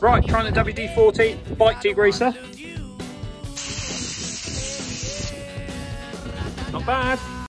Right, trying the WD-40 bike degreaser. Not bad.